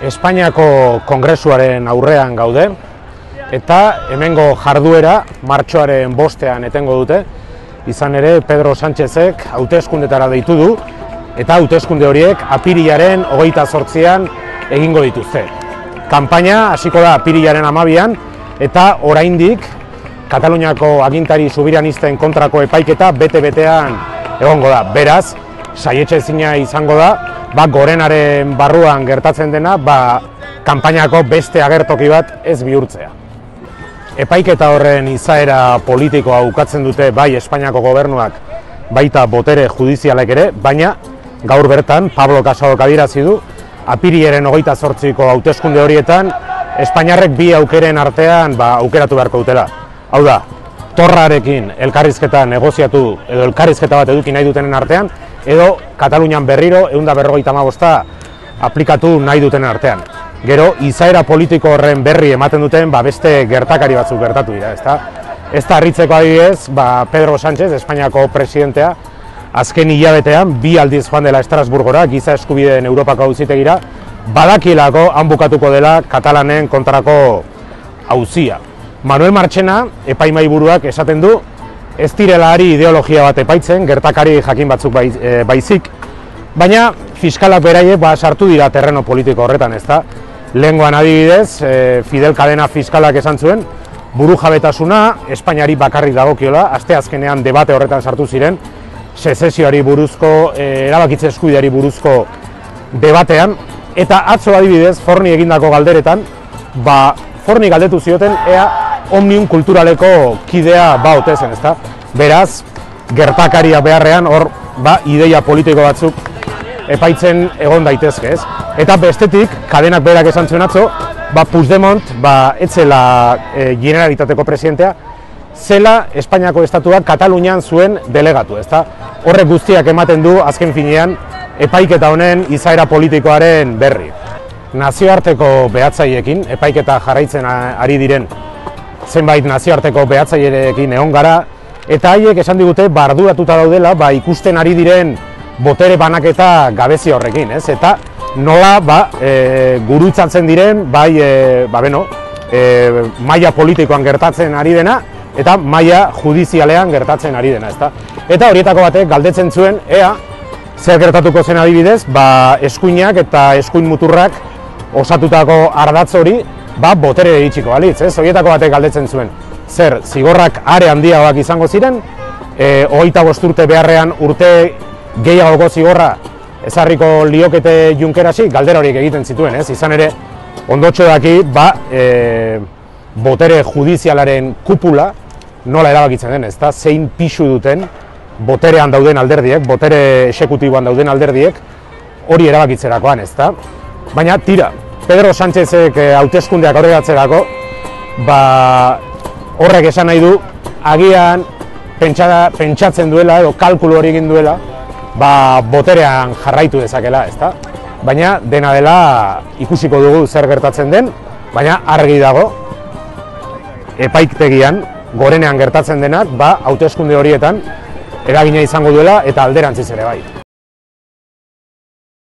Espainiako Kongresuaren aurrean gaude eta hemengo jarduera martxoaren bostean etengo dute. Izan ere Pedro Sánchezek hauteskundetara deitu du eta hauteskunde horiek apirilaren hogeita sortzian egingo dituzte. Kanpaina hasiko da apirilaren amabian eta oraindik Kataluniako agintari subiranisten kontrako epaiketa bete-betean egongo da. Beraz, saietxe zina izango da, ba, gorenaren barruan gertatzen dena, ba, kanpainako beste agertoki bat ez bihurtzea. Epaiketa horren izaera politikoa ukatzen dute bai Espainiako gobernuak baita botere judizialek ere, baina gaur bertan Pablo Casado adirazi du apirieren hogeita zortziko hauteskunde horietan Espainiarrek bi aukeren artean ba, aukeratu beharko dutela. Hau da, torrarekin elkarrizketa negoziatu edo elkarrizketa bat eduki nahi dutenen artean, edo Katalunian berriro egun da berrogeita magosta aplikatu nahi duten artean. Gero, izaera politiko horren berri ematen duten ba, beste gertakari batzuk gertatu dira, ezta? Ez da harritzeko adibidez, ba, Pedro Sánchez, Espainiako presidentea, azken hilabetean, bi aldiz joan dela Estrasburgora, giza eskubideen Europako auzitegira, badakilako han bukatuko dela Katalanen kontrako auzia. Manuel Marchena, epaimai buruak esaten du, ez direla ari ideologia bat epaitzen, gertakari jakin batzuk e, baizik, baina fiskalak beraiek ba, sartu dira terreno politiko horretan, ezta? Lehengoan adibidez, e, Fidel Cadena fiskalak esan zuen, buru jabetasuna, Espainiari bakarrik dagokiola, aste azkenean debate horretan sartu ziren, sezesioari buruzko, e, erabakitze eskubideari buruzko debatean, eta atzo adibidez, Forni egindako galderetan, ba, Forni galdetu zioten, ea omnium kulturaleko kidea ba otezen, ezta? Beraz, gertakaria beharrean hor ba, ideia politiko batzuk epaitzen egon daitezke, ez? Eta bestetik, kadenak berak esan zuen atzo, ba, Puigdemont, ba, etzela e, generalitateko presidentea, zela Espainiako estatuak Katalunian zuen delegatu, ezta? Horrek guztiak ematen du azken finean epaiketa honen izaera politikoaren berri. Nazioarteko behatzaiekin, epaiketa jarraitzen ari diren zenbait nazioarteko behatzailerekin egon gara, eta haiek esan digute barduratuta daudela ba, ikusten ari diren botere banaketa gabezi horrekin, ez? Eta nola ba, e, gurutzatzen diren, bai, e, ba, beno, e, maia politikoan gertatzen ari dena, eta maia judizialean gertatzen ari dena, ezta? Eta horietako batek galdetzen zuen, ea, zer gertatuko zen adibidez, ba, eskuinak eta eskuin muturrak osatutako ardatz hori ba, botere itxiko balitz, ez? Horietako batek galdetzen zuen. Zer, zigorrak are handiagoak izango ziren, e, hogeita bosturte beharrean urte gehiagoko zigorra ezarriko liokete junkerasi, galdera horiek egiten zituen, ez? Izan ere, ondotxo daki, ba, e, botere judizialaren kupula nola erabakitzen den, ezta? Zein pixu duten boterean dauden alderdiek, botere esekutiboan dauden alderdiek, hori erabakitzerakoan, ezta? Baina, tira, Pedro Sánchezek eh, hauteskundeak horregatzerako, ba, horrek esan nahi du, agian pentsada, pentsatzen duela edo kalkulu hori egin duela, ba, boterean jarraitu dezakela, ezta? Baina dena dela ikusiko dugu zer gertatzen den, baina argi dago epaiktegian gorenean gertatzen denak, ba, hauteskunde horietan eragina izango duela eta alderantziz ere bai.